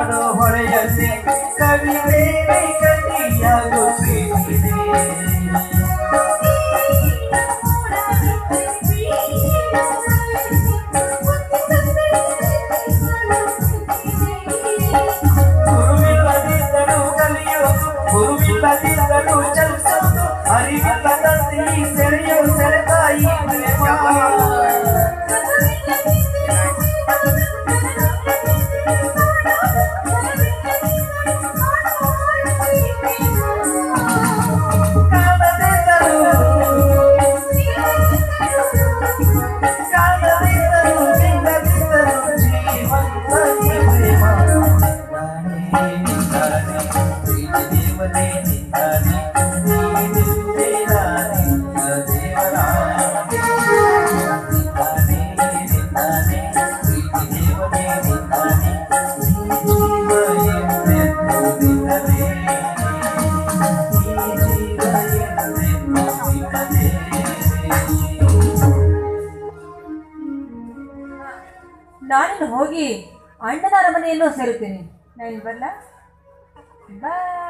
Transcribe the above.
ಹರಿದಾಡೋ ಹೊಳೆಯಲ್ಲಿ ಕವಿತೆ ಕಲಿಯಾಗೋ ಪ್ರೀತಿದೆ ಗುರುವಿಲ್ಲದಿದ್ದರೂ ಕಲಿಯೋದು ಗುರುವಿಲ್ಲದಿದ್ದರೂ ಚಲಿಸೋದು ಅರಿವಿಲ್ಲದಂತೆ ನಾನಿನ್ನು ಹೋಗಿ ಅಣ್ಣನ ಅರಮನೆಯನ್ನು ಸೇರುತ್ತೇನೆ. ನಾನು ಬರಲ್ಲ ಬಾಯ್